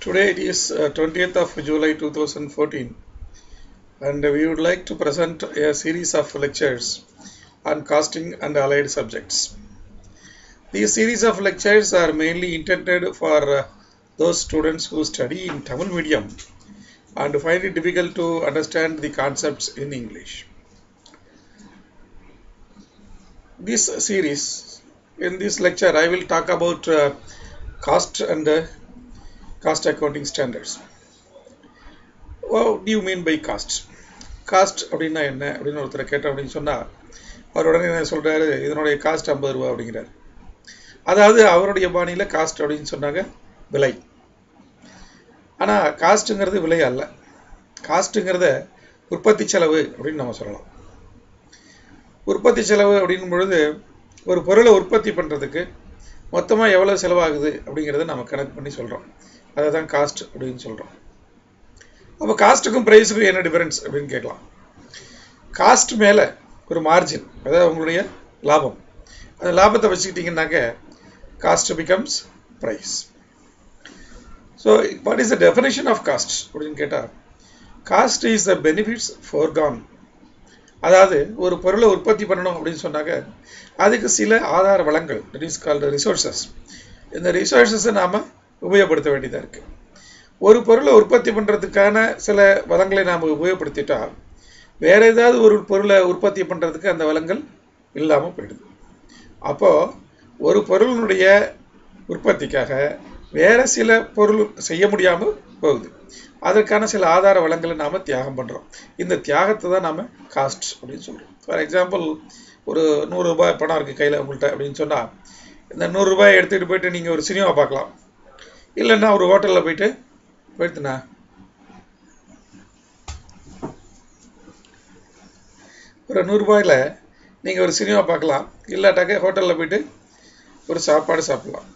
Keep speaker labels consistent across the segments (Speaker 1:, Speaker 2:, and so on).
Speaker 1: Today it is uh, 20th of July 2014 and we would like to present a series of lectures on costing and allied subjects. These series of lectures are mainly intended for uh, those students who study in Tamil medium and find it difficult to understand the concepts in English. This series, in this lecture, I will talk about uh, cost and uh, cost accounting standards. What do you mean by cost? Cost அப்படின்னா என்ன? அப்படின்னு ஒருத்தரை கேட்டோம் அப்படின்னு சொன்னால் அவர் உடனே என்ன சொல்கிறாரு இதனுடைய காஸ்ட் ஐம்பது ரூபா அப்படிங்கிறார். அதாவது அவருடைய பாணியில் காஸ்ட் அப்படின்னு சொன்னாங்க விலை. ஆனால் காஸ்ட்டுங்கிறது விலை அல்ல. காஸ்ட்டுங்கிறத உற்பத்தி செலவு அப்படின்னு நம்ம சொல்லலாம். உற்பத்தி செலவு அப்படின் பொழுது ஒரு பொருளை உற்பத்தி பண்ணுறதுக்கு மொத்தமாக எவ்வளோ செலவாகுது அப்படிங்கிறத நம்ம கணக்கு பண்ணி சொல்கிறோம் அதை தான் காஸ்ட் அப்படின்னு சொல்கிறோம் அப்போ காஸ்ட்டுக்கும் ப்ரைஸுக்கும் என்ன டிஃபரன்ஸ் அப்படின்னு கேட்கலாம். காஸ்ட் மேலே ஒரு மார்ஜின் அதாவது உங்களுடைய லாபம். அந்த லாபத்தை வச்சுக்கிட்டிங்கனாக்க cost becomes price so what is the definition of cost அப்படின்னு கேட்டால் cost is the benefits forgone அதாவது ஒரு பொருளை உற்பத்தி பண்ணணும் அப்படின்னு சொன்னாக்க அதுக்கு சில ஆதார வளங்கள் இட் இஸ் கால்டு ரிசோர்ஸஸ் இந்த ரிசோர்ஸஸை நாம் உபயோகப்படுத்த வேண்டியதாக இருக்குது ஒரு பொருளை உற்பத்தி பண்ணுறதுக்கான சில வளங்களை நாம் உபயோகப்படுத்திட்டா வேறு ஏதாவது ஒரு பொருளை உற்பத்தி பண்ணுறதுக்கு அந்த வளங்கள் இல்லாமல் போயிடுது. அப்போது ஒரு பொருளினுடைய உற்பத்திக்காக வேறு சில பொருள் செய்ய முடியாமல் போகுது. அதற்கான சில ஆதார வளங்களை நாம் தியாகம் பண்ணுறோம் இந்த தியாகத்தை தான் நாம் காஸ்ட் அப்படின்னு சொல்கிறோம் ஃபார் எக்ஸாம்பிள் ஒரு நூறுரூபாய் பணம் இருக்குது கையில் உங்கள்கிட்ட அப்படின்னு சொன்னால் இந்த நூறுரூபாயை எடுத்துகிட்டு போயிட்டு நீங்கள் ஒரு சினிமா பார்க்கலாம். இல்லைன்னா ஒரு ஹோட்டலில் போயிட்டு போயிடுத்துண்ணா. ஒரு நூறுரூபாயில் நீங்கள் ஒரு சினிமா பார்க்கலாம். இல்லாட்டாக்க ஹோட்டலில் போயிட்டு ஒரு சாப்பாடு சாப்பிட்லாம்.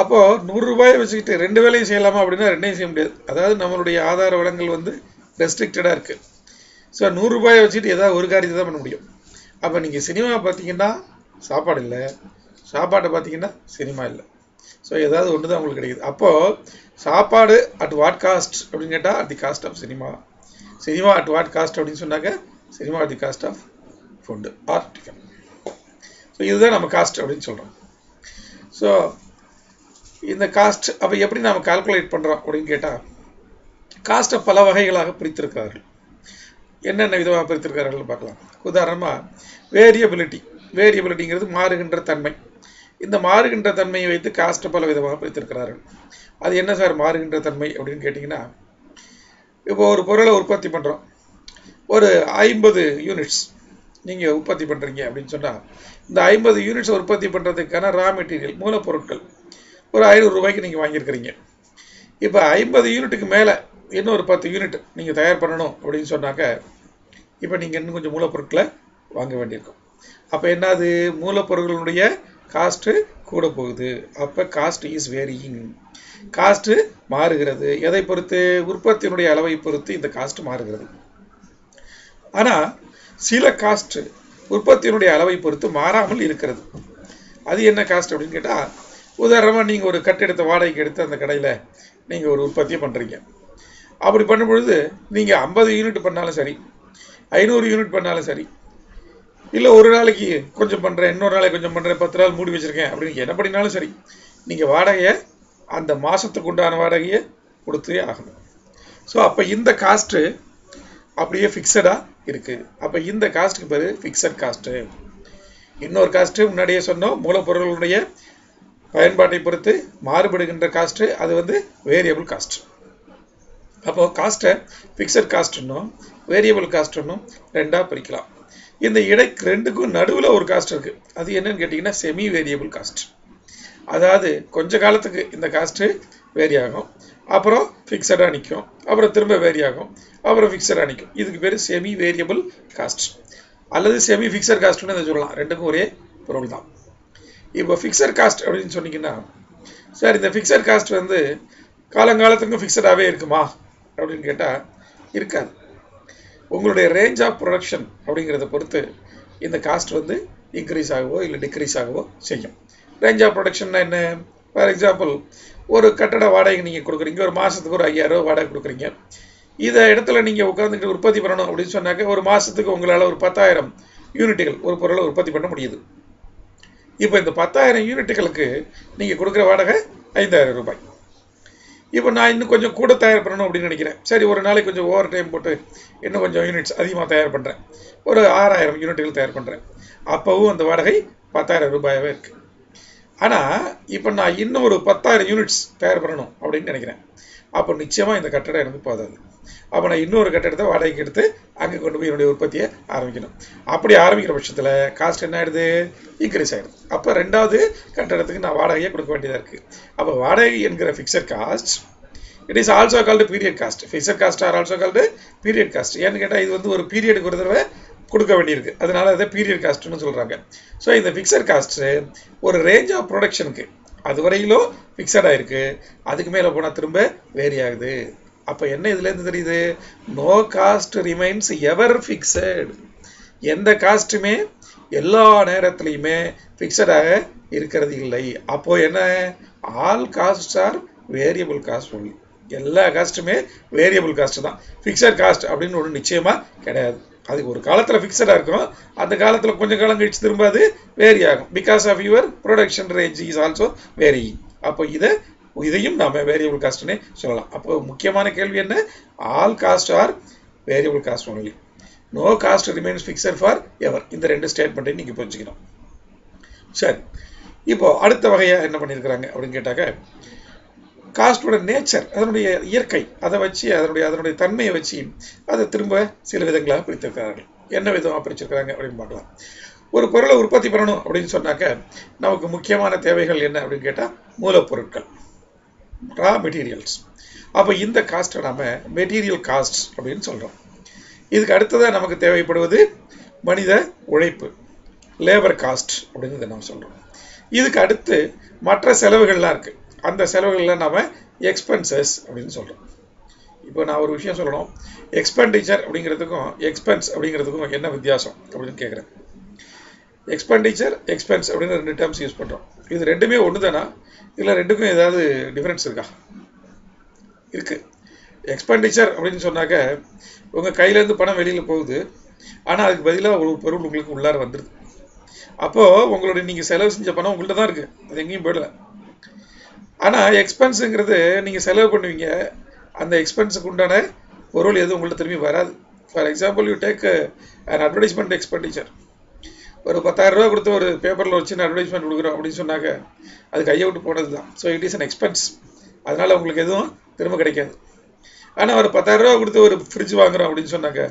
Speaker 1: அப்போது நூறுரூபாயை வச்சுக்கிட்டு ரெண்டு வேலையும் செய்யலாமா அப்படின்னா ரெண்டையும் செய்ய முடியாது. அதாவது நம்மளுடைய ஆதார வளங்கள் வந்து ரெஸ்ட்ரிக்டடாக இருக்குது ஸோ நூறுரூபாயை வச்சுட்டு ஏதாவது ஒரு காரியத்தை தான் பண்ண முடியும். அப்போ நீங்கள் சினிமா பார்த்தீங்கன்னா சாப்பாடு இல்லை. சாப்பாட்டை பார்த்தீங்கன்னா சினிமா இல்லை. ஸோ ஏதாவது ஒன்று தான் உங்களுக்கு கிடைக்குது. அப்போது சாப்பாடு அட் வாட் காஸ்ட் அப்படின்னு கேட்டால் at the cost of cinema cinema at what cost அப்படின்னு சொன்னாக்க cinema at the cost of food or tiffin so இதுதான் நம்ம காஸ்ட் அப்படின்னு சொல்கிறோம் ஸோ இந்த காஸ்ட் அப்போ எப்படி நாம் கால்குலேட் பண்ணுறோம் அப்படின்னு கேட்டால் காஸ்ட்டை பல வகைகளாக பிரித்திருக்கிறார்கள். என்னென்ன விதமாக பிரித்திருக்கிறார்கள் பார்க்கலாம். உதாரணமாக வேரியபிலிட்டி வேரியபிலிட்டிங்கிறது மாறுகின்ற தன்மை. இந்த மாறுகின்ற தன்மையை வைத்து காஸ்ட்டை பல விதமாக பிரித்திருக்கிறார்கள். அது என்ன சார் மாறுகின்ற தன்மை அப்படின்னு கேட்டிங்கன்னா இப்போ ஒரு பொருளை உற்பத்தி பண்ணுறோம் ஒரு ஐம்பது யூனிட்ஸ் நீங்கள் உற்பத்தி பண்ணுறீங்க அப்படின்னு சொன்னால் இந்த ஐம்பது யூனிட்ஸ் உற்பத்தி பண்ணுறதுக்கான ரா மெட்டீரியல் மூலப்பொருட்கள் ஒரு ஐநூறு ரூபாய்க்கு நீங்கள் வாங்கியிருக்கிறீங்க. இப்போ ஐம்பது யூனிட்டுக்கு மேலே இன்னும் ஒரு பத்து யூனிட் நீங்கள் தயார் பண்ணணும் அப்படின்னு சொன்னாக்க இப்போ நீங்கள் இன்னும் கொஞ்சம் மூலப்பொருட்களை வாங்க வேண்டியிருக்கும். அப்போ என்னது மூலப்பொருட்களுடைய காஸ்ட்டு கூட போகுது. அப்போ காஸ்ட் இஸ் வேரியிங் காஸ்ட்டு மாறுகிறது. எதை பொறுத்து? உற்பத்தியினுடைய அளவை பொறுத்து இந்த காஸ்ட் மாறுகிறது. ஆனால் சில காஸ்ட்டு உற்பத்தியினுடைய அளவை பொறுத்து மாறாமல் இருக்கிறது. அது என்ன காஸ்ட் அப்படின்னு கேட்டால் உதாரணமாக நீங்கள் ஒரு கட்டிடத்தை வாடகைக்கு எடுத்து அந்த கடையில் நீங்கள் ஒரு உற்பத்தியை பண்ணுறீங்க அப்படி பண்ணும் பொழுது நீங்கள் ஐம்பது யூனிட் பண்ணாலும் சரி ஐநூறு யூனிட் பண்ணாலும் சரி இல்லை ஒரு நாளைக்கு கொஞ்சம் பண்ணுறேன் இன்னொரு நாளைக்கு கொஞ்சம் பண்ணுறேன் பத்து நாள் மூடி வச்சுருக்கேன் அப்படின்னு என்ன பண்ணினாலும் சரி நீங்கள் வாடகையை அந்த மாதத்துக்கு உண்டான வாடகையை கொடுத்தே ஆகணும். ஸோ அப்போ இந்த காஸ்ட்டு அப்படியே ஃபிக்ஸடாக இருக்குது அப்போ இந்த காஸ்ட்டுக்கு பேர் ஃபிக்ஸட் காஸ்ட்டு இன்னொரு காஸ்ட்டு முன்னாடியே சொன்னோம் மூலப்பொருளுடைய பயன்பாட்டை பொறுத்து மாறுபடுகின்ற காஸ்ட்டு அது வந்து வேரியபிள் காஸ்ட் அப்போது காஸ்ட்டை ஃபிக்ஸட் காஸ்ட்டுன்னும் வேரியபிள் காஸ்ட்டுன்னும் ரெண்டாக பிரிக்கலாம். இந்த இடை ரெண்டுக்கும் நடுவில் ஒரு காஸ்ட் இருக்குது அது என்னன்னு கேட்டிங்கன்னா செமி வேரியபிள் காஸ்ட் அதாவது கொஞ்ச காலத்துக்கு இந்த காஸ்ட்டு வேரி ஆகும். அப்புறம் ஃபிக்ஸடாக நிற்கும் அப்புறம் திரும்ப வேரி ஆகும். அப்புறம் ஃபிக்ஸடாக நிற்கும் இதுக்கு பேர் செமி வேரியபிள் காஸ்ட் அல்லது செமி ஃபிக்ஸட் காஸ்ட்னு இதை சொல்லலாம். ரெண்டுக்கும் ஒரே பொருள் தான். இப்போ ஃபிக்ஸட் காஸ்ட் அப்படின்னு சொன்னீங்கன்னா சார் இந்த ஃபிக்ஸட் காஸ்ட் வந்து காலங்காலத்துக்கும் ஃபிக்ஸடாகவே இருக்குமா? அப்படின்னு கேட்டால் இருக்காது. உங்களுடைய ரேஞ்ச் ஆஃப் ப்ரொடக்ஷன் அப்படிங்கிறத பொறுத்து இந்த காஸ்ட் வந்து இன்க்ரீஸ் ஆகவோ இல்லை டிக்ரீஸ் ஆகவோ செய்யும். ரேஞ்ச் ஆஃப் ப்ரொடக்ஷன்னா என்ன? ஃபார் எக்ஸாம்பிள் ஒரு கட்டட வாடகை நீங்கள் கொடுக்குறீங்க. ஒரு மாதத்துக்கு ஒரு ஐயாயிரம் வாடகை கொடுக்குறீங்க. இதை இடத்துல நீங்கள் உட்காந்துக்கிட்டு உற்பத்தி பண்ணணும் அப்படின்னு சொன்னாக்க ஒரு மாதத்துக்கு உங்களால் ஒரு பத்தாயிரம் யூனிட்டுகள் ஒரு பொருளை உற்பத்தி பண்ண முடியுது. இப்போ இந்த பத்தாயிரம் யூனிட்டுகளுக்கு நீங்கள் கொடுக்குற வாடகை ஐந்தாயிரம் ரூபாய். இப்போ நான் இன்னும் கொஞ்சம் கூட தயார் பண்ணணும் அப்படின்னு நினைக்கிறேன். சரி ஒரு நாளைக்கு கொஞ்சம் ஓவர் டைம் போட்டு இன்னும் கொஞ்சம் யூனிட்ஸ் அதிகமாக தயார் பண்ணுறேன் ஒரு ஆறாயிரம் யூனிட்டுகள் தயார் பண்ணுறேன் அப்போவும் அந்த வாடகை பத்தாயிரம் ரூபாயாகவே இருக்குது ஆனால் இப்போ நான் இன்னும் ஒரு பத்தாயிரம் யூனிட்ஸ் தயார் பண்ணணும் அப்படின்னு நினைக்கிறேன். அப்போ நிச்சயமாக இந்த கட்டடம் எனக்கு போதாது. அப்போ நான் இன்னொரு கட்டடத்தை வாடகைக்கு எடுத்து அங்கே கொண்டு போய் என்னுடைய உற்பத்தியை ஆரம்பிக்கணும். அப்படி ஆரம்பிக்கிற பட்சத்தில் காஸ்ட் என்ன ஆகிடுது இன்க்ரீஸ் ஆகிடுது அப்போ ரெண்டாவது கட்டடத்துக்கு நான் வாடகையை கொடுக்க வேண்டியதாக இருக்குது அப்போ வாடகை என்கிற fixed cost it is also called period cost fixed cost or also called period cost ஏன்னு கேட்டால் இது வந்து ஒரு பீரியடுக்கு ஒரு தடவை கொடுக்க வேண்டியிருக்கு. அதனால அதை பீரியட் காஸ்ட்னு சொல்கிறாங்க ஸோ இந்த ஃபிக்ஸட் காஸ்ட்டு ஒரு ரேஞ்ச் ஆஃப் ப்ரொடக்ஷனுக்கு அது வரையிலும் ஃபிக்ஸடாக இருக்குது அதுக்கு மேலே போனால் திரும்ப வேரி ஆகுது அப்போ என்ன இதுலேருந்து தெரியுது? No cost remains ever fixed எந்த காஸ்ட்டுமே எல்லா நேரத்துலையுமே ஃபிக்ஸடாக இருக்கிறது இல்லை. அப்போது என்ன? All cost are variable cost only எல்லா காஸ்ட்டுமே வேரியபிள் காஸ்ட் தான். ஃபிக்ஸட் காஸ்ட் அப்படின்னு ஒன்று நிச்சயமாக கிடையாது. அது ஒரு காலத்தில் ஃபிக்ஸடாக இருக்கும் அந்த காலத்தில் கொஞ்சம் காலம் கழிச்சு திரும்ப அது வேரி ஆகும். Because of your production range is also vary அப்போ இதை இதையும் நாம் வேரியபிள் காஸ்ட்னே சொல்லலாம். அப்போ முக்கியமான கேள்வி என்ன? All cost are variable cost only no cost remains fixed forever இந்த ரெண்டு ஸ்டேட்மெண்ட்டையும் நீங்கள் புரிஞ்சுக்கணும். சரி. இப்போது அடுத்த வகையாக என்ன பண்ணியிருக்கிறாங்க அப்படின்னு கேட்டாக்க காஸ்டோட நேச்சர் அதனுடைய இயற்கை அதை வச்சு அதனுடைய அதனுடைய தன்மையை வச்சு அதை திரும்ப சில விதங்களாக பிரித்திருக்கிறார்கள். என்ன விதமாக பிரிச்சிருக்கிறாங்க அப்படின்னு பார்க்கலாம். ஒரு பொருளை உற்பத்தி பண்ணணும் அப்படின்னு சொன்னாக்க நமக்கு முக்கியமான தேவைகள் என்ன அப்படின்னு கேட்டால் மூலப்பொருட்கள். ரா மெட்டீரியல்ஸ் அப்போ இந்த காஸ்ட்டை நாம் மெட்டீரியல் காஸ்ட் அப்படின்னு சொல்கிறோம் இதுக்கு அடுத்ததாக நமக்கு தேவைப்படுவது மனித உழைப்பு லேபர் காஸ்ட் அப்படிங்கிறத நாம் சொல்கிறோம் இதுக்கு அடுத்து மற்ற செலவுகள்லாம் இருக்குது அந்த செலவுகளில் நாம் எக்ஸ்பென்சஸ் அப்படின்னு சொல்கிறோம் இப்போ நான் ஒரு விஷயம் சொல்லணும். எக்ஸ்பெண்டிச்சர் அப்படிங்கிறதுக்கும் எக்ஸ்பென்ஸ் அப்படிங்கிறதுக்கும் என்ன வித்தியாசம் அப்படின்னு கேட்குறேன் எக்ஸ்பெண்டிச்சர் எக்ஸ்பென்ஸ் அப்படின்னு ரெண்டு டேர்ம்ஸ் யூஸ் பண்ணுறோம் இது ரெண்டுமே ஒன்று தானா இல்லை ரெண்டுக்கும் ஏதாவது டிஃப்ரென்ஸ் இருக்கா? இருக்குது எக்ஸ்பெண்டிச்சர் அப்படின்னு சொன்னாக்க உங்கள் கையிலேருந்து பணம் வெளியில் போகுது. ஆனால் அதுக்கு பதிலாக ஒரு பொருள் உங்களுக்கு உள்ளார வந்துடுது அப்போது உங்களுடைய நீங்கள் செலவு செஞ்ச பணம் உங்கள்கிட்ட தான் இருக்குது அது எங்கேயும் போயிடல. ஆனால் எக்ஸ்பென்ஸுங்கிறது நீங்கள் செலவு பண்ணுவீங்க. அந்த எக்ஸ்பென்ஸுக்கு உண்டான பொருள் எதுவும் உங்கள்கிட்ட திரும்பி வராது. For example you take an advertisement expenditure ஒரு பத்தாயிரம் கொடுத்து ஒரு பேப்பரில் வச்சு அட்வர்டைஸ்மெண்ட் கொடுக்குறோம் அப்படின்னு சொன்னாங்க அது கையை விட்டு போனது தான். So it is an expense அதனால் உங்களுக்கு எதுவும் திரும்ப கிடைக்காது. ஆனால் ஒரு பத்தாயிரம் கொடுத்து ஒரு ஃப்ரிட்ஜ் வாங்குறோம் அப்படின்னு சொன்னாங்க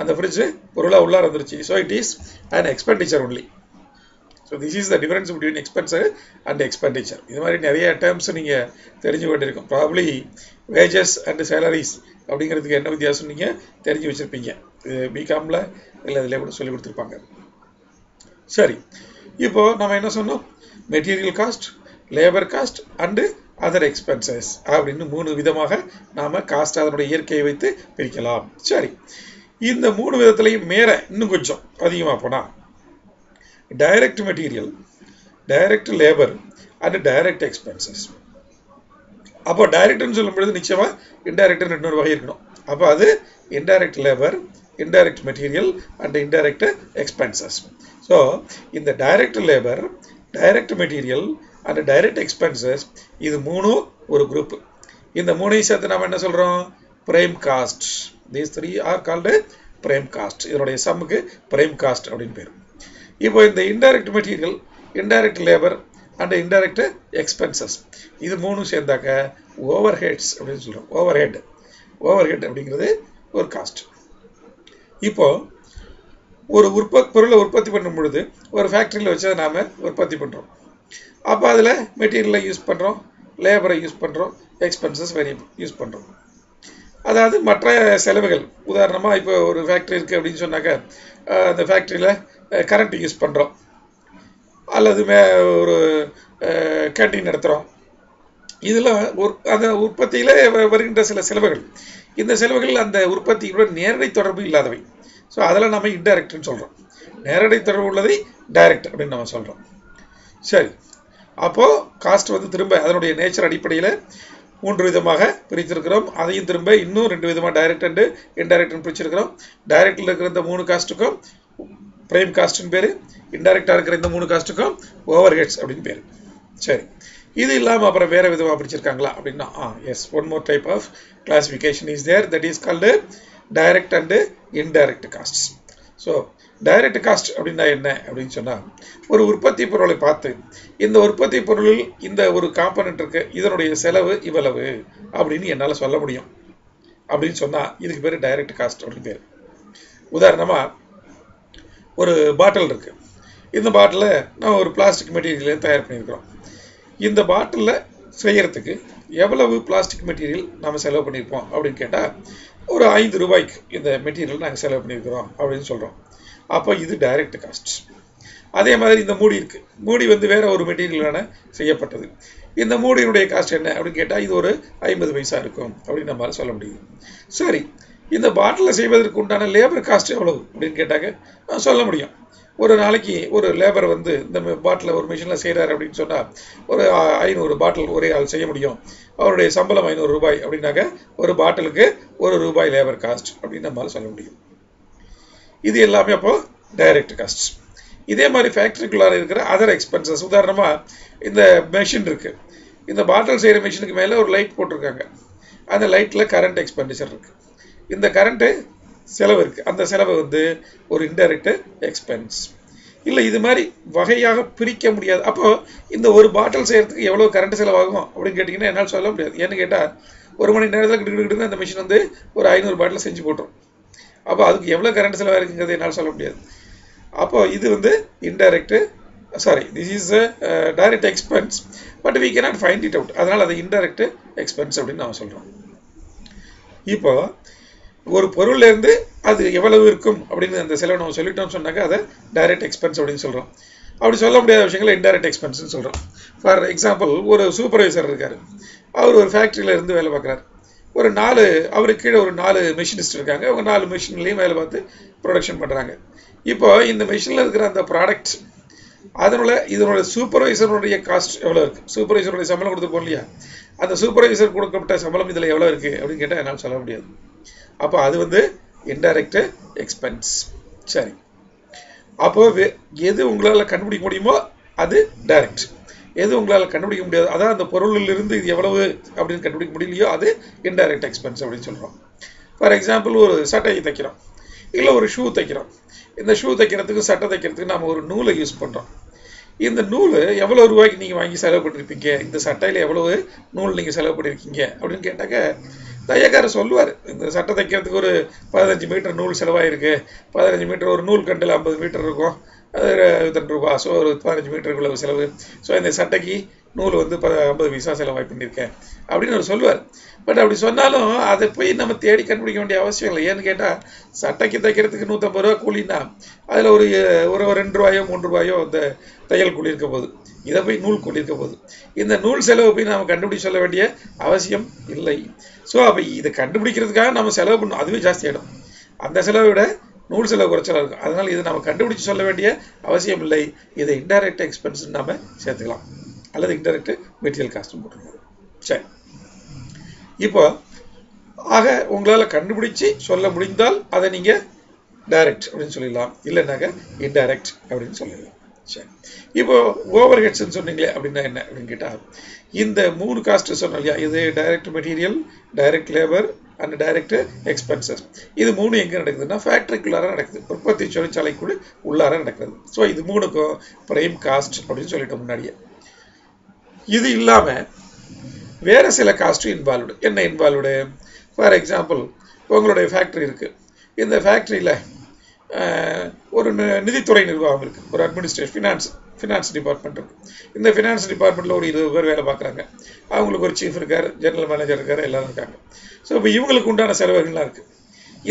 Speaker 1: அந்த ஃப்ரிட்ஜு பொருளாக உள்ளார வந்துருச்சு. So it is an expenditure only so this is the difference between expense and expenditure இது மாதிரி நிறைய டேர்ம்ஸ் நீங்கள் தெரிஞ்சு கொண்டிருக்கும். ப்ராப்ளி வேஜஸ் அண்ட் சேலரிஸ் அப்படிங்கிறதுக்கு என்ன வித்தியாசம் நீங்கள் தெரிஞ்சு வச்சுருப்பீங்க. இது பிகாமில் இல்லை இதில் கூட சொல்லி கொடுத்துருப்பாங்க. சரி. இப்போது நம்ம என்ன சொன்னோம்? Material cost labour cost and other expenses அப்படின்னு மூணு விதமாக நாம் காஸ்ட் அதனுடைய இயற்கையை வைத்து பிரிக்கலாம். சரி. இந்த மூணு விதத்துலையும் மேலே இன்னும் கொஞ்சம் அதிகமாக போனால் direct material direct labour and direct expenses அப்போ டைரக்ட்னு சொல்லும் பொழுது நிச்சயமாக இன்டைரக்ட்னு இன்னொரு வகை இருக்கணும். அப்போ அது indirect labour indirect material and indirect expenses so இந்த direct labour direct material and direct expenses இது மூணும் ஒரு குரூப் இந்த மூணையும் சேர்த்து நம்ம என்ன சொல்கிறோம் prime cost these three are called prime cost இதனுடைய சம்முக்கு பிரைம் காஸ்ட் அப்படின்னு பேர். இப்போ இந்த indirect material indirect labour and indirect expenses இது மூணும் சேர்ந்தாக்க ஓவர் ஹெட்ஸ் அப்படின்னு சொல்கிறோம் ஓவர் ஹெட் ஓவர் ஹெட் அப்படிங்கிறது ஒரு காஸ்ட் இப்போ ஒரு உற்ப பொருளை உற்பத்தி பண்ணும் பொழுது ஒரு ஃபேக்ட்ரியில் வச்சு அதை நாம் உற்பத்தி பண்ணுறோம் அப்போ அதில் மெட்டீரியலை யூஸ் பண்ணுறோம் லேபரை யூஸ் பண்ணுறோம் எக்ஸ்பென்சஸ் வெரி யூஸ் பண்ணுறோம் அதாவது மற்ற செலவுகள் உதாரணமாக இப்போ ஒரு ஃபேக்ட்ரி இருக்குது அப்படின்னு சொன்னாக்க அந்த ஃபேக்ட்ரியில் கரண்ட் யூஸ் பண்ணுறோம் அல்லது மே ஒரு கேன்டீன் நடத்துகிறோம் இதெல்லாம் ஒரு அந்த உற்பத்தியில் வருகின்ற சில செலவுகள். இந்த செலவுகள் அந்த உற்பத்தியுடன் நேரடி தொடர்பு இல்லாதவை. ஸோ அதெல்லாம் நம்ம இன்டைரக்ட்னு சொல்கிறோம் நேரடி தொடர்பு உள்ளதை டைரக்ட் அப்படின்னு நம்ம சொல்கிறோம் சரி. அப்போது காஸ்ட் வந்து திரும்ப அதனுடைய நேச்சர் அடிப்படையில் மூன்று விதமாக பிரித்திருக்கிறோம். அதையும் திரும்ப இன்னும் ரெண்டு விதமாக டைரக்ட் அண்டு இன்டைரக்ட்னு பிரிச்சிருக்கிறோம். டைரக்டில் இருக்கிற இந்த மூணு காஸ்ட்டுக்கும் பிரைம் காஸ்ட்னு பேர். இன்டைரக்டாக இருக்கிற இந்த மூணு காஸ்ட்டுக்கும் ஓவர் ஹெட்ஸ் அப்படின்னு பேர். சரி. இது இல்லாமல் அப்புறம் வேறு விதமாக பிடிச்சிருக்காங்களா அப்படின்னா ஆ yes one more type of classification is there that is called direct and indirect costs so direct cost அப்படின்னா என்ன அப்படின்னு சொன்னால் ஒரு உற்பத்தி பொருளை பார்த்து இந்த உற்பத்தி பொருளில் இந்த ஒரு காம்பனண்ட் இருக்கு இதனுடைய செலவு இவ்வளவு அப்படின்னு என்னால் சொல்ல முடியும். அப்படின்னு சொன்னால் இதுக்கு பேர் டைரக்ட் காஸ்ட் அப்படின்னு பேர். உதாரணமாக ஒரு பாட்டில் இருக்குது இந்த பாட்டிலை நான் ஒரு பிளாஸ்டிக் மெட்டீரியல் தயார் பண்ணியிருக்கிறோம். இந்த பாட்டிலில் செய்கிறதுக்கு எவ்வளவு பிளாஸ்டிக் மெட்டீரியல் நம்ம செலவு பண்ணியிருப்போம் அப்படின்னு கேட்டால் ஒரு ஐந்து ரூபாய்க்கு இந்த மெட்டீரியல் நாங்கள் செலவு பண்ணியிருக்கிறோம் அப்படின்னு சொல்கிறோம் அப்போ இது டைரக்ட் காஸ்ட் அதே மாதிரி இந்த மூடி இருக்குது மூடி வந்து வேறு ஒரு மெட்டீரியலான செய்யப்பட்டது. இந்த மூடியினுடைய காஸ்ட் என்ன அப்படின்னு கேட்டால் இது ஒரு ஐம்பது பைசா இருக்கும் அப்படின்னு நம்மளால் சொல்ல முடியுது. சரி இந்த பாட்டிலில் செய்வதற்கு உண்டான லேபர் காஸ்ட் எவ்வளவு அப்படின்னு கேட்டாக்க சொல்ல முடியும். ஒரு நாளைக்கு ஒரு லேபர் வந்து இந்த பாட்டில் ஒரு மிஷினில் செய்கிறாரு அப்படின்னு சொன்னால் ஒரு ஐநூறு பாட்டில் ஒரே ஆள் செய்ய முடியும். அவருடைய சம்பளம் ஐநூறு ரூபாய் அப்படின்னாக்க ஒரு பாட்டிலுக்கு ஒரு ரூபாய் லேபர் காஸ்ட் அப்படின்னு நம்மளால் சொல்ல முடியும். இது எல்லாமே அப்போது டைரக்ட் காஸ்ட் இதே மாதிரி ஃபேக்ட்ரிக்குள்ளார இருக்கிற அதர் எக்ஸ்பென்சஸ் உதாரணமாக இந்த மெஷின் இருக்குது இந்த பாட்டில் செய்கிற மிஷினுக்கு மேலே ஒரு லைட் போட்டிருக்காங்க. அந்த லைட்டில் கரண்ட் எக்ஸ்பெண்டிச்சர் இருக்குது இந்த கரண்ட்டு செலவு இருக்குது அந்த செலவை வந்து ஒரு இன்டைரக்ட் எக்ஸ்பென்ஸ் இல்லை இது மாதிரி வகையாக பிரிக்க முடியாது. அப்போ இந்த ஒரு பாட்டில் செய்கிறதுக்கு எவ்வளோ கரண்ட் செலவாகும் அப்படின்னு கேட்டிங்கன்னா என்னால் சொல்ல முடியாது. ஏன்னு கேட்டால் ஒரு மணி நேரத்தில் கிட்டு அந்த மிஷின் வந்து ஒரு ஐநூறு பாட்டில் செஞ்சு போட்டுரும். அப்போ அதுக்கு எவ்வளோ கரண்ட் செலவாக இருக்குங்கிறது என்னால் சொல்ல முடியாது. அப்போ இது வந்து indirect sorry this is a direct expense but we cannot find it out அதனால் அது இன்டைரக்ட் எக்ஸ்பென்ஸ் அப்படின்னு நான் சொல்கிறோம் இப்போ ஒரு பொருள்லேருந்து அது எவ்வளவு இருக்கும் அப்படின்னு அந்த செலவு நம்ம சொல்லிட்டோம்னு சொன்னாக்க அதை டைரக்ட் எக்ஸ்பென்ஸ் அப்படின்னு சொல்கிறோம் அப்படி சொல்ல முடியாத விஷயங்களை இன்டைரக்ட் எக்ஸ்பென்ஸ்னு சொல்கிறோம் ஃபார் எக்ஸாம்பிள் ஒரு சூப்பர்வைசர் இருக்கார். அவர் ஒரு ஃபேக்ட்ரியில் இருந்து வேலை பார்க்குறாரு. ஒரு நாலு அவருக்கு கீழே ஒரு நாலு மிஷினிஸ்ட் இருக்காங்க. அவங்க நாலு மிஷின்லேயும் வேலை பார்த்து ப்ரொடக்ஷன் பண்ணுறாங்க இப்போ இந்த மிஷினில் இருக்கிற அந்த ப்ராடக்ட் அதனால் இதனோட சூப்பர்வைசருடைய காஸ்ட் எவ்வளோ இருக்குது சூப்பர்வைசருடைய சம்பளம் கொடுத்துருப்போம் இல்லையா அந்த சூப்பர்வைசர் கொடுக்கப்பட்ட சம்பளம் இதில் எவ்வளோ இருக்குது அப்படின்னு கேட்டால் என்னால் சொல்ல முடியாது. அப்போ அது வந்து இன்டைரக்ட் எக்ஸ்பென்ஸ் சரி. அப்போ எது உங்களால் கண்டுபிடிக்க முடியுமோ அது டைரக்ட் எது உங்களால் கண்டுபிடிக்க முடியாது அதான் அந்த பொருளிலிருந்து இது எவ்வளவு அப்படின்னு கண்டுபிடிக்க முடியலையோ அது இன்டைரக்ட் எக்ஸ்பென்ஸ் அப்படின்னு சொல்கிறோம் ஃபார் எக்ஸாம்பிள் ஒரு சட்டையை தைக்கிறோம். இல்லை ஒரு ஷூ தைக்கிறோம். இந்த ஷூ தைக்கிறதுக்கு சட்டை தைக்கிறதுக்கு நம்ம ஒரு நூலை யூஸ் பண்ணுறோம் இந்த நூல் எவ்வளோ ரூபாய்க்கு நீங்கள் வாங்கி செலவு பண்ணியிருப்பீங்க இந்த சட்டையில் எவ்வளவு நூல் நீங்கள் செலவு பண்ணியிருக்கீங்க அப்படின்னு கேட்டாக்க தையக்காரர் சொல்லுவார். இந்த சட்டை தைக்கிறதுக்கு ஒரு பதினஞ்சு மீட்டர் நூல் செலவாயிருக்கு. பதினஞ்சு மீட்டர் ஒரு நூல் கண்டில் ஐம்பது மீட்டர் இருக்கும். அது இருபத்தெண்டு ரூபா. ஸோ ஒரு பதினஞ்சு மீட்டருக்குள்ள செலவு. ஸோ இந்த சட்டைக்கு நூல் வந்து ப ஐம்பது பைசா செலவாய் பண்ணியிருக்கேன். அப்படின்னு அவர் சொல்லுவார். பட் அப்படி சொன்னாலும் அதை போய் நம்ம தேடி கண்டுபிடிக்க வேண்டிய அவசியம் இல்லை. ஏன்னு கேட்டால் சட்டைக்கு தைக்கிறதுக்கு நூற்றம்பது ரூபா கூலின்னா அதில் ஒரு ஒரு ரெண்டு ரூபாயோ மூன்று ரூபாயோ அந்த தையல் கூலி இருக்க போகுது. இதை போய் நூல் கொண்டிருக்க போகுது. இந்த நூல் செலவு போய் நாம் கண்டுபிடிச்சு சொல்ல வேண்டிய அவசியம் இல்லை. ஸோ அப்போ இதை கண்டுபிடிக்கிறதுக்காக நம்ம செலவு பண்ணணும். அதுவே ஜாஸ்தியாகிடும் அந்த செலவை விட நூல் செலவு குறைச்சலாக இருக்கும். அதனால் இதை நம்ம கண்டுபிடிச்சு சொல்ல வேண்டிய அவசியம் இல்லை. இதை இன்டைரக்ட் எக்ஸ்பென்ஸ் நம்ம சேர்த்துக்கலாம். அல்லது இன்டைரக்ட் மெட்டீரியல் காஸ்ட்டும் போட்டுருக்கோம் சரி. இப்போ ஆக உங்களால் கண்டுபிடிச்சு சொல்ல முடிந்தால் அதை நீங்கள் டைரக்ட் அப்படின்னு சொல்லிடலாம். இல்லைனாக்க இன்டைரக்ட் அப்படின்னு சொல்லிடலாம். சரி இப்போ ஓவர் ஹெட்ஸ்ன்னு சொன்னீங்களே அப்படின்னா என்ன? அப்படின்னு கேட்டால் இந்த மூணு காஸ்ட் சொன்னோம் இல்லையா? இது direct material direct labour and direct expenses இது மூணு எங்கே நடக்குதுன்னா ஃபேக்ட்ரிக்குள்ளார நடக்குது. உற்பத்தி தொழிற்சாலைக்குள்ள உள்ளார நடக்குது. ஸோ இது மூணுக்கும் பிரைம் காஸ்ட் அப்படின்னு சொல்லிட்டு முன்னாடியே. இது இல்லாமல் வேறு சில காஸ்ட்டும் இன்வால்வ்டு என்ன இன்வால்வ்டு ஃபார் எக்ஸாம்பிள் உங்களுடைய ஃபேக்ட்ரி இருக்குது இந்த ஃபேக்ட்ரியில் ஒரு நிதித்துறை நிர்வாகம் இருக்குது ஒரு அட்மினிஸ்ட்ரேஷன் ஃபினான்ஸ் ஃபினான்ஸ் டிபார்ட்மெண்ட் இருக்குது இந்த ஃபினான்ஸ் டிபார்ட்மெண்ட்டில் ஒரு இருபது பேர் வேலை பார்க்குறாங்க. அவங்களுக்கு ஒரு சீஃப் இருக்கார் ஜெனரல் மேனேஜர் இருக்கார் எல்லாரும் இருக்காங்க. ஸோ இப்போ இவங்களுக்கு உண்டான செலவுகள்லாம் இருக்குது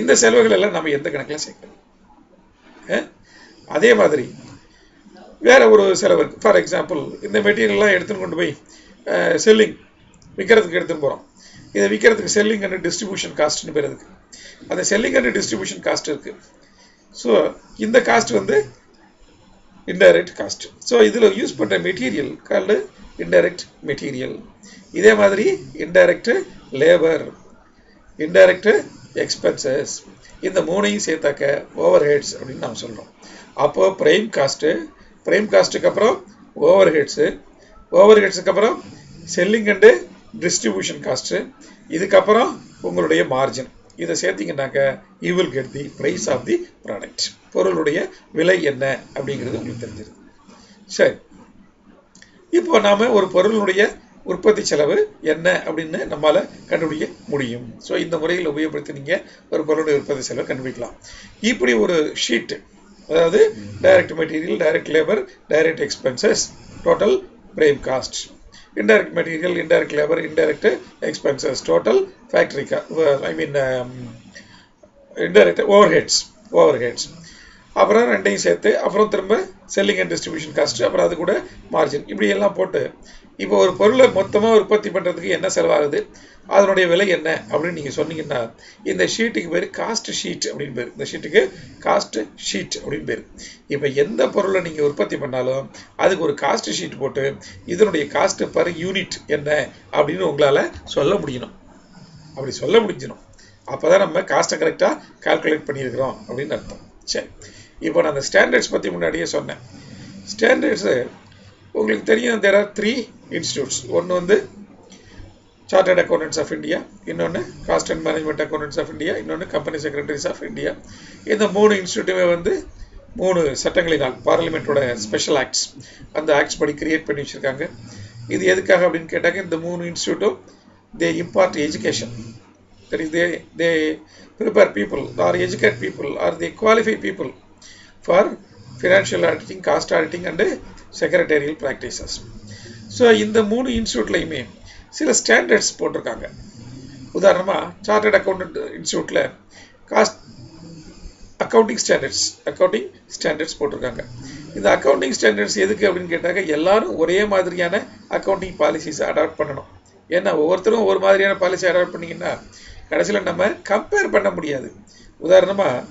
Speaker 1: இந்த செலவுகள் எல்லாம் நம்ம எந்த கணக்கில் சேர்க்கணும்? அதே மாதிரி வேறு ஒரு செலவு இருக்குது ஃபார் எக்ஸாம்பிள் இந்த மெட்டீரியல்லாம் எடுத்துன்னு கொண்டு போய் செல்லிங் விற்கிறதுக்கு எடுத்துன்னு போகிறோம் இதை விற்கிறதுக்கு செல்லிங் அண்ட் டிஸ்ட்ரிபியூஷன் காஸ்ட்னு பேர் இருக்குது அந்த செல்லிங் அண்ட் டிஸ்ட்ரிபியூஷன் காஸ்ட் இருக்குது ஸோ இந்த காஸ்ட் வந்து இன்டைரக்ட் காஸ்ட் ஸோ இதில் யூஸ் பண்ணுற மெட்டீரியல் கால்டு இன்டைரக்ட் மெட்டீரியல் இதே மாதிரி இன்டைரக்ட் லேபர் இன்டைரக்ட் எக்ஸ்பென்சஸ் இந்த மூணையும் சேர்த்தாக்க ஓவர் ஹெட்ஸ் அப்படின்னு நாம் சொல்கிறோம் அப்போது ப்ரைம் காஸ்ட்டு ப்ரைம் காஸ்ட்டுக்கு அப்புறம் ஓவர் ஹெட்ஸு ஓவர் ஹெட்ஸுக்கு அப்புறம் செல்லிங் அண்டு டிஸ்ட்ரிபியூஷன் காஸ்ட்டு இதுக்கப்புறம் உங்களுடைய மார்ஜின் இதை சேர்த்தீங்கன்னாக்க you will get the price of the product பொருளுடைய விலை என்ன அப்படிங்கிறது உங்களுக்கு தெரிஞ்சிருக்கு சரி. இப்போ நாம் ஒரு பொருளுடைய உற்பத்தி செலவு என்ன அப்படின்னு நம்மளால் கண்டுபிடிக்க முடியும். ஸோ இந்த முறையில் உபயோகப்படுத்தி நீங்கள் ஒரு பொருளுடைய உற்பத்தி செலவை கண்டுபிடிக்கலாம். இப்படி ஒரு ஷீட்டு அதாவது direct material direct labour direct expenses total prime cost indirect material, indirect labor, indirect expenses, total factory, I mean, um, indirect overheads, overheads. அப்புறம் ரெண்டையும் சேர்த்து அப்புறம் திரும்ப செல்லிங் அண்ட் டிஸ்ட்ரிபியூஷன் காஸ்ட் அப்புறம் அது கூட மார்ஜின் இப்படி எல்லாம் போட்டு இப்போ ஒரு பொருளை மொத்தமாக உற்பத்தி பண்ணுறதுக்கு என்ன செலவாகுது? அதனுடைய விலை என்ன? அப்படின்னு நீங்கள் சொன்னீங்கன்னா இந்த ஷீட்டுக்கு பேர் காஸ்ட் ஷீட் அப்படின்னு பேர். இந்த ஷீட்டுக்கு காஸ்ட் ஷீட் அப்படின்னு பேர். இப்போ எந்த பொருளை நீங்கள் உற்பத்தி பண்ணாலும் அதுக்கு ஒரு காஸ்ட் ஷீட் போட்டு இதனுடைய காஸ்ட் பர் யூனிட் என்ன அப்படின்னு உங்களால் சொல்ல முடியணும். அப்படி சொல்ல முடிஞ்சிடும். அப்போ தான் நம்ம காஸ்ட்டை கரெக்டாக கால்குலேட் பண்ணியிருக்கிறோம் அப்படின்னு அர்த்தம். சரி. இப்போ நான் அந்த ஸ்டாண்டர்ட்ஸ் பற்றி முன்னாடியே சொன்னேன். ஸ்டாண்டர்ட்ஸு உங்களுக்கு தெரியும் தேர் ஆர் த்ரீ இன்ஸ்டியூட்ஸ் ஒன்று வந்து சார்ட்டர்ட் அக்கௌண்டன்ஸ் ஆஃப் இந்தியா இன்னொன்று cost and management accountants of India இன்னொன்று கம்பெனி செக்ரட்டரிஸ் ஆஃப் இந்தியா இந்த மூணு இன்ஸ்டியூட்டுமே வந்து மூணு சட்டங்களினால் பார்லிமெண்ட்டோட ஸ்பெஷல் ஆக்ட்ஸ் அந்த ஆக்ட்ஸ் படி கிரியேட் பண்ணி வச்சுருக்காங்க. இது எதுக்காக அப்படின்னு கேட்டாக்க இந்த மூணு இன்ஸ்டியூட்டும் they impart education that is they they prepare people or educate people or they qualify people for financial auditing cost auditing and secretarial practices so இந்த மூணு இன்ஸ்டியூட்லையுமே சில ஸ்டாண்டர்ட்ஸ் போட்டிருக்காங்க. உதாரணமாக சார்ட்டர்ட் அக்கௌண்டன்ட் இன்ஸ்டியூட்டில் cost accounting standards accounting standards போட்டிருக்காங்க. இந்த accounting standards எதுக்கு அப்படின்னு கேட்டாக்க எல்லாரும் ஒரே மாதிரியான அக்கௌண்டிங் பாலிசிஸை அடாப்ட் பண்ணணும். ஏன்னா ஒவ்வொருத்தரும் ஒவ்வொரு மாதிரியான பாலிசி அடாப்ட் பண்ணிங்கன்னா கடைசியில் நம்ம கம்பேர் பண்ண முடியாது. உதாரணமாக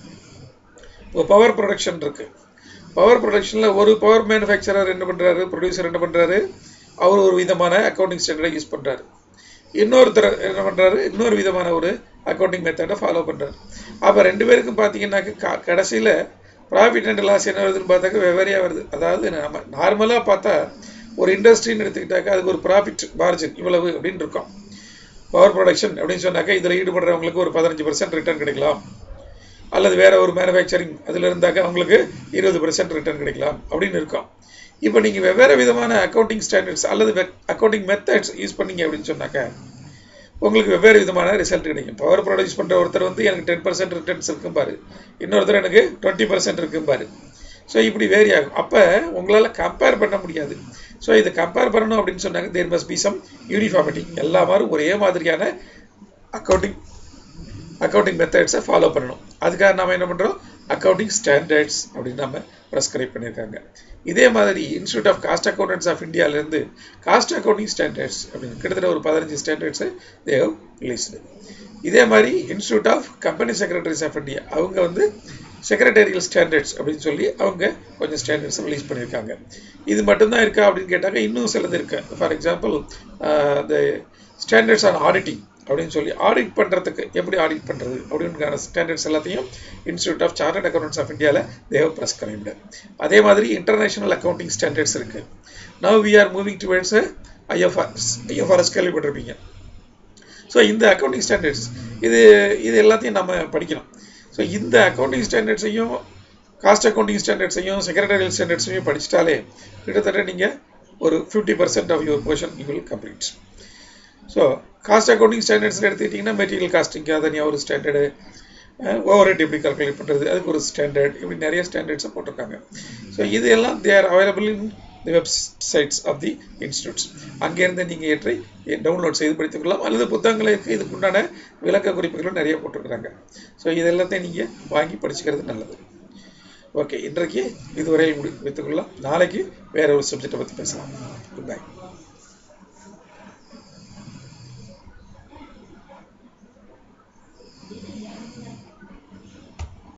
Speaker 1: இப்போ பவர் ப்ரொடக்ஷன் இருக்குது பவர் ப்ரொடக்ஷனில் ஒரு பவர் மேனுஃபேக்சரர் என்ன பண்ணுறாரு ப்ரொடியூசர் என்ன பண்ணுறாரு அவர் ஒரு விதமான அக்கௌண்டிங் ஸ்டாண்டர்டை யூஸ் பண்ணுறாரு இன்னொருத்தர் என்ன பண்ணுறாரு இன்னொரு விதமான ஒரு அக்கௌண்டிங் மெத்தடை ஃபாலோ பண்ணுறாரு அப்போ ரெண்டு பேருக்கும் பார்த்தீங்கன்னாக்க கடைசியில் ப்ராஃபிட் அண்ட் லாஸ் என்ன வருதுன்னு பார்த்தாக்க வெவ்வேறையாக வருது. அதாவது நம்ம நார்மலாக பார்த்தா ஒரு இண்டஸ்ட்ரின்னு எடுத்துக்கிட்டாக்கா அதுக்கு ஒரு ப்ராஃபிட் மார்ஜின் இவ்வளவு அப்படின்னு இருக்கும். பவர் ப்ரொடக்ஷன் அப்படின்னு சொன்னாக்கா இதில் ஈடுபடுறவங்களுக்கு ஒரு பதினஞ்சு பர்சன்ட் ரிட்டர்ன் கிடைக்கலாம். அல்லது வேறு ஒரு மேனுஃபேக்சரிங் அதில் இருந்தாக்க அவங்களுக்கு இருபது பர்சன்ட் ரிட்டர்ன் கிடைக்கலாம் அப்படின்னு இருக்கும். இப்போ நீங்கள் வெவ்வேறு விதமான அக்கௌண்டிங் ஸ்டாண்டர்ட்ஸ் அல்லது அக்கௌண்டிங் மெத்தட்ஸ் யூஸ் பண்ணீங்க அப்படின்னு சொன்னாக்க உங்களுக்கு வெவ்வேறு விதமான ரிசல்ட் கிடைக்கும். பவர் ப்ரொடியூஸ் பண்ணுற ஒருத்தர் வந்து எனக்கு டென் பர்சன்ட் ரிட்டர்ன்ஸ் இருக்கும்பாரு இன்னொருத்தர் எனக்கு டுவெண்ட்டி பர்சன்ட் இருக்கும்பாரு ஸோ இப்படி வேரி ஆகும். அப்போ உங்களால் கம்பேர் பண்ண முடியாது. ஸோ இதை கம்பேர் பண்ணணும் அப்படின்னு சொன்னாங்க there must be some uniformity எல்லா மாதிரி ஒரே மாதிரியான அக்கௌண்டிங் அக்கௌண்டிங் மெத்தட்ஸை ஃபாலோ பண்ணணும். அதுக்காக நம்ம என்ன பண்ணுறோம் அக்கௌண்டிங் ஸ்டாண்டர்ட்ஸ் அப்படின்னு நம்ம ப்ரெஸ்கிரைப் பண்ணியிருக்காங்க. இதே மாதிரி institute of cost accountants of இந்தியாவிலேருந்து காஸ்ட் அக்கௌண்டிங் ஸ்டாண்டர்ட்ஸ் அப்படின்னு கிட்டத்தட்ட ஒரு பதினஞ்சு ஸ்டாண்டர்ட்ஸை தேவ் ரிலீஸ்டு இதே மாதிரி institute of company secretaries of India அவங்க வந்து செக்ரட்டரியல் ஸ்டாண்டர்ட்ஸ் அப்படின்னு சொல்லி அவங்க கொஞ்சம் ஸ்டாண்டர்ட்ஸ் ரிலீஸ் பண்ணியிருக்காங்க. இது மட்டும்தான் இருக்கா அப்படின்னு கேட்டாங்க இன்னும் சிலது இருக்கு. ஃபார் எக்ஸாம்பிள் இந்த ஸ்டாண்டர்ட்ஸ் ஆன் ஆடிட்டிங் அப்படின்னு சொல்லி ஆடிட் பண்ணுறதுக்கு எப்படி ஆடிட் பண்ணுறது அப்படின்னு ஸ்டாண்டர்ட்ஸ் எல்லாத்தையும் institute of chartered accountants of இந்தியாவில் தேவ பிரஸ்கிரைப்டு அதே மாதிரி இன்டர்நேஷனல் அக்கௌண்டிங் ஸ்டாண்டர்ட்ஸ் இருக்குது now we are moving towards IFRS IFRS கேள்விப்பட்டிருப்பீங்க. ஸோ இந்த அக்கௌண்டிங் ஸ்டாண்டர்ட்ஸ் இது இது எல்லாத்தையும் நம்ம படிக்கணும். ஸோ இந்த அக்கௌண்டிங் ஸ்டாண்டர்ட்ஸையும் காஸ்ட் அக்கௌண்டிங் ஸ்டாண்டர்ட்ஸையும் செக்ரட்டரியல் ஸ்டாண்டர்ட்ஸையும் படிச்சிட்டாலே கிட்டத்தட்ட நீங்கள் ஒரு fifty percent of your portion you will complete so cost accounting ஸ்டாண்டர்ட்ஸில் எடுத்துக்கிட்டிங்கன்னா மெட்டீரியல் காஸ்டிங்காக தனியாக ஒரு ஸ்டாண்டர்டு ஓவர் ஹெட் எப்படி கால்குலேட் பண்ணுறது அதுக்கு ஒரு ஸ்டாண்டர்ட் இப்படி நிறைய ஸ்டாண்டர்ட்ஸை போட்டிருக்காங்க. ஸோ இது எல்லாம் they are available in the websites of the institutes அங்கேருந்து நீங்கள் ஏற்றி டவுன்லோட் செய்து படித்துக்கொள்ளலாம் அல்லது புத்தகங்களுக்கு இதுக்குண்டான விளக்க குறிப்புகளும் நிறைய போட்டிருக்கிறாங்க. ஸோ இது எல்லாத்தையும் நீங்கள் வாங்கி படிச்சுக்கிறது நல்லது. ஓகே இன்றைக்கு இதுவரை முடி வைத்துக்கொள்ளலாம் நாளைக்கு வேற ஒரு சப்ஜெக்டை பற்றி பேசலாம். Good bye